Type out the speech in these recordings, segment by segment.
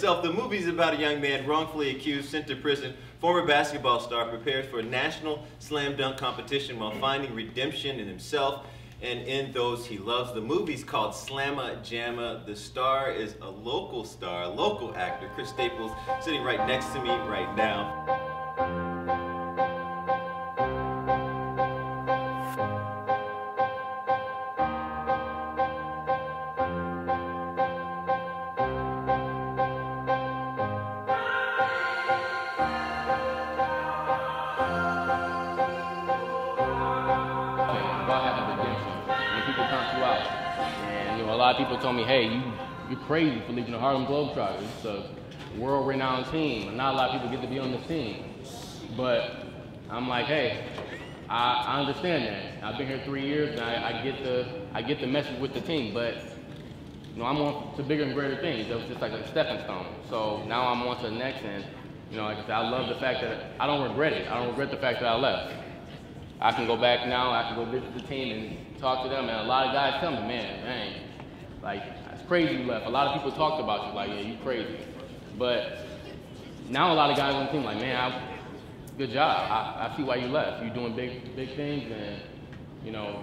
the movie is about a young man wrongfully accused, sent to prison. Former basketball star prepares for a national slam dunk competition while finding redemption in himself and in those he loves. The movie's called Slamma Jamma. The star is a local star, a local actor, Chris Staples, sitting right next to me right now. Lot of people told me, "Hey, you you're crazy for leaving the Harlem Globetrotters. It's a world-renowned team, not a lot of people get to be on this team." But I'm like, "Hey, I, I understand that. I've been here three years, and I, I get the I get the message with the team, but." You know, I'm on to bigger and greater things. It was just like a stepping stone. So now I'm on to the next, and you know, like I said, I love the fact that I don't regret it. I don't regret the fact that I left. I can go back now, I can go visit the team and talk to them. And a lot of guys tell me, man, man, like, it's crazy you left. A lot of people talked about you, like, yeah, you crazy. But now a lot of guys on the team, like, man, I, good job. I, I see why you left. You're doing big, big things, and, you know,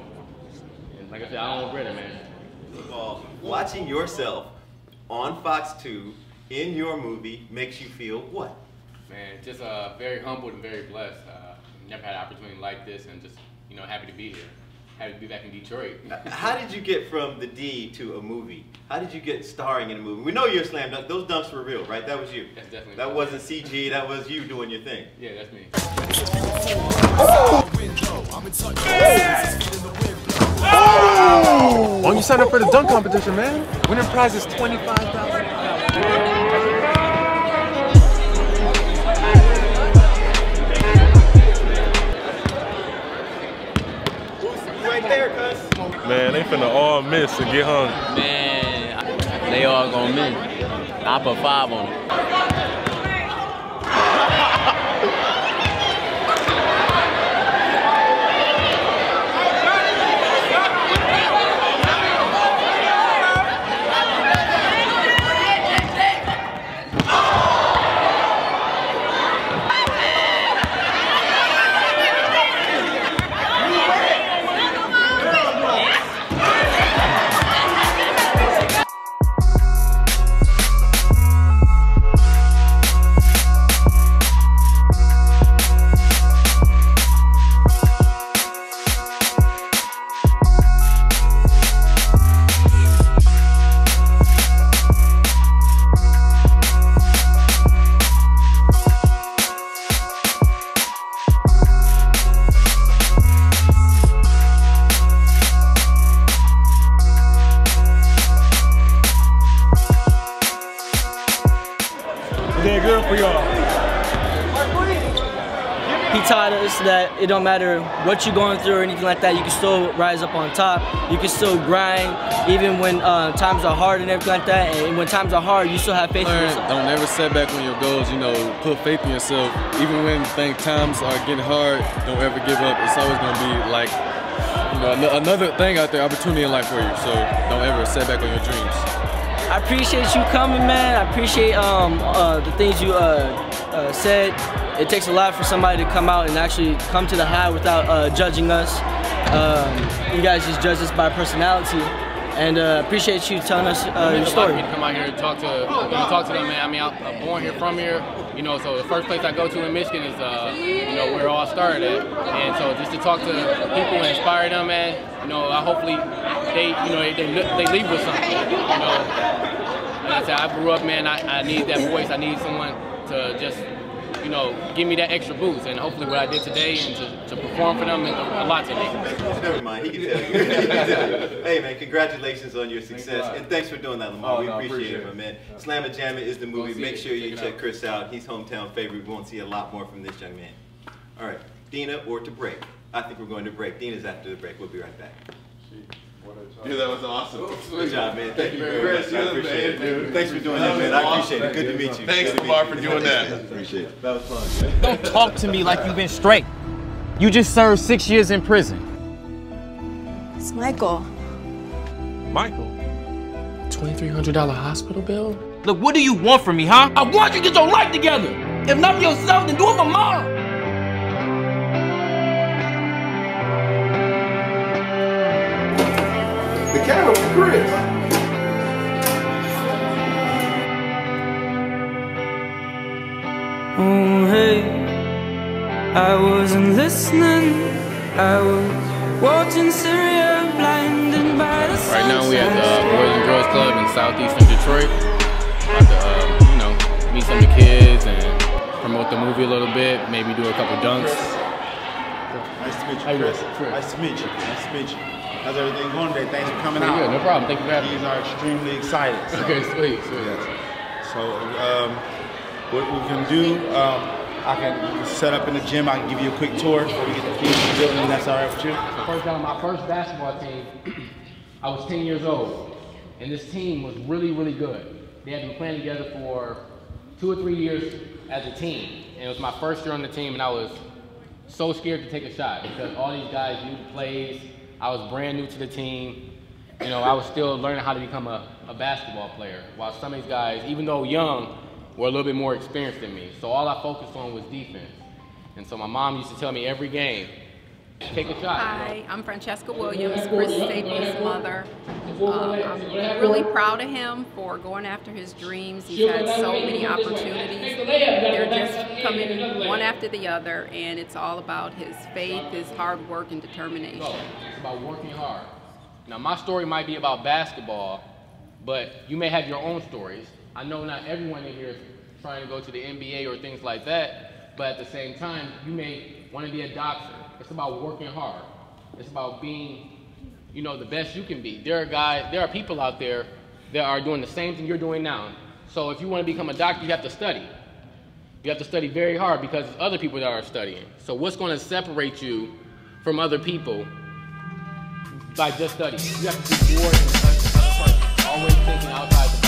and like I said, I don't regret it, man. First of all, watching yourself on Fox 2 in your movie makes you feel what? Man, just uh, very humbled and very blessed. Uh, never had an opportunity like this, and just you know happy to be here. Happy to be back in Detroit. How did you get from the D to a movie? How did you get starring in a movie? We know you're a slam dunk. Those dunks were real, right? That was you. That's definitely That wasn't CG. That was you doing your thing. Yeah, that's me. Why don't you sign up for the dunk competition, man? Winning prize is $25,000. Finna all miss and get hung. Man, they all gonna miss. I put five on it. Did good for y'all. He taught us that it don't matter what you're going through or anything like that, you can still rise up on top. You can still grind, even when uh, times are hard and everything like that. And when times are hard, you still have faith in yourself. don't ever set back on your goals. You know, put faith in yourself. Even when think times are getting hard, don't ever give up. It's always gonna be like, you know, another thing out there, opportunity in life for you. So don't ever set back on your dreams. I appreciate you coming, man. I appreciate um, uh, the things you uh, uh, said. It takes a lot for somebody to come out and actually come to the high without uh, judging us. Um, you guys just judge us by personality. And uh, appreciate you telling us uh, your story. to come out here and talk to, you talk to them, man. I mean, I'm born here, from here, you know. So the first place I go to in Michigan is, uh, you know, where it all started at. And so just to talk to people and inspire them, man. You know, I hopefully they, you know, they they, leave with something. You know, like I said, I grew up, man. I, I need that voice. I need someone to just, you know, give me that extra boost. And hopefully, what I did today and to, to perform for them meant a lot to me. Never mind. He can tell you. He can tell you. hey, man, congratulations on your success. lot. And thanks for doing that, Lamar. Oh, we no, appreciate, appreciate it, my it. man. Slamma Jamma is the movie. see Make it. sure you Check check out. Chris out. He's hometown favorite. We won't see a lot more from this young man. All right, Dina or to break. I think we're going to break. Dina's after the break. We'll be right back. Yeah, that was awesome. Oh, Good job, man. Thank you very Chris, much. you're I appreciate man, it. dude. Thanks for doing that, That man. was I appreciate awesome. it. Good to meet you. Thanks, Good to meet Lamar, for doing that. appreciate it. That was fun. Don't talk to me like you've been straight. You just served six years in prison. It's Michael. Michael. $2,300 hospital bill? Look, what do you want from me, huh? I want you to get your life together. If not for yourself, then do it for mom. Camera for Chris. Oh, hey, I wasn't listening. I was watching Syria blinded by the Right now we at the uh, Boys and Girls Club in southeastern Detroit. About to, uh, you know, meet some of the kids and promote the movie a little bit. Maybe do a couple dunks. Nice to meet you, How you Chris. doing? Chris. Nice to meet you. Nice to meet you. How's everything going today? Thanks for coming Pretty out. good, no problem. Thank you for having me. These are extremely excited. so- Okay, sweet, sweet. Yes. So, um, what we can do, um, I can set up in the gym. I can give you a quick tour before we get the keys to the building. That's all right with you? The first time my first basketball team, I was 10 years old, and this team was really, really good. They had been playing together for two or three years as a team, and it was my first year on the team, and I was so scared to take a shot because all these guys knew the plays. I was brand new to the team. You know, I was still learning how to become a, a basketball player, while some of these guys, even though young, were a little bit more experienced than me. So all I focused on was defense. And so my mom used to tell me every game, take a shot. Hi, I'm Francesca Williams, Chris Staples' mother. Um, I'm really proud of him for going after his dreams. He's had so many opportunities. They're just coming one after the other, and it's all about his faith, his hard work, and determination. It's about working hard. Now, my story might be about basketball, but you may have your own stories. I know not everyone in here is trying to go to the NBA or things like that, but at the same time, you may want to be a doctor. It's about working hard. It's about being, you know, the best you can be. There are guys, there are people out there that are doing the same thing you're doing now. So if you want to become a doctor, you have to study. You have to study very hard because there's other people that are studying. So what's going to separate you from other people by just studying? You have to be more than. Always thinking outside the box.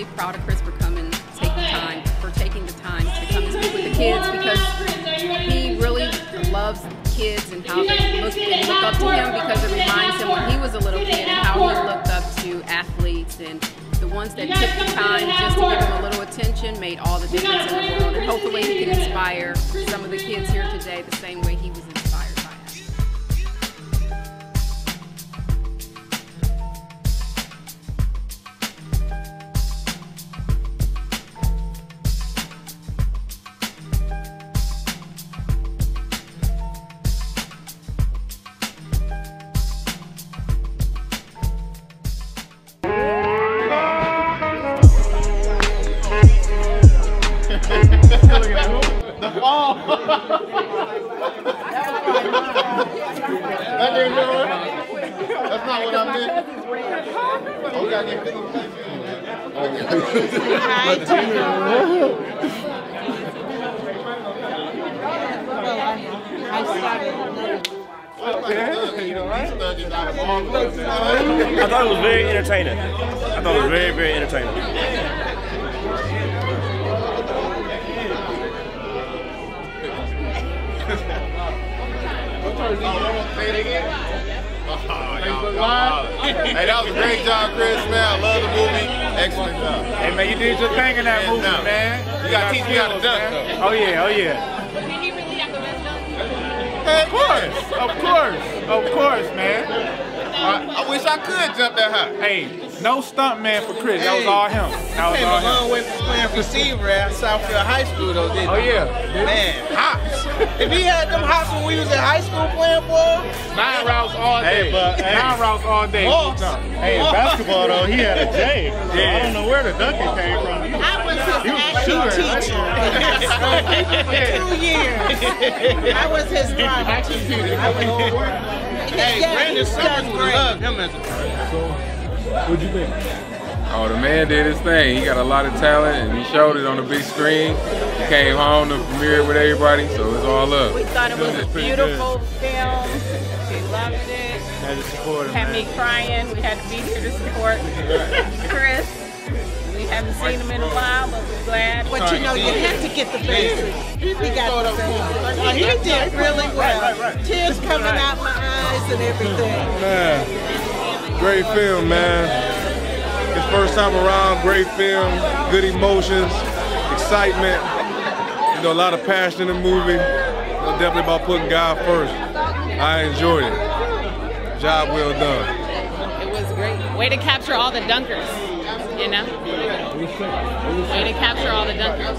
Really proud of Chris for coming, taking time, for taking the time to come and speak with the kids because he really loves kids and how they look, they look up to him because it reminds him when he was a little kid and how he looked up to athletes and the ones that took the time just to give him a little attention made all the difference in the world. And hopefully he can inspire some of the kids here today the same way he was the that didn't do it. That's not what I meant. Oh, we gotta get Hi, I I thought it was very entertaining. I thought it was very, very entertaining. Hey, that was a great job, Chris, man. I love the movie. Excellent job. Hey man, you did your thing in that movie, no. man. You gotta teach me how to dunk, man. though. Oh yeah, oh yeah. Hey, Of course, of course, of course, man. I, I wish I could jump that high. Hey, no stunt man for Chris. That was all him. That was Came all a long him. way from playing receiver at Southfield High School, though, didn't Oh he? yeah. Man, hops. if he had them hops when we was in high school playing ball, Nine routes all day. Hey, but, hey. Nine routes all day. Moss. Hey, in basketball though, he had a J. So I don't know where the dunking came from. I was his He was a acting shooter. teacher in high school for two years. I was his drama teacher. I was, hey, yeah, Brandon he Summers does would great. love him as a What'd you think? Oh, the man did his thing. He got a lot of talent, and he showed it on the big screen. He came home to premiere with everybody, so it's all up. We thought it was a beautiful film. We loved it. Had to support him, Had man. me crying. We had to be here to support Chris. We haven't seen him in a while, but we're glad. But you know, you have to get the basics. He got the basics. He did really well. Tears coming out my eyes and everything. Great film, man. His first time around, great film, good emotions, excitement. You know, a lot of passion in the movie. You know, definitely about putting God first. I enjoyed it. Job well done. It was great. Way to capture all the dunkers, you know? Way to capture all the dunkers.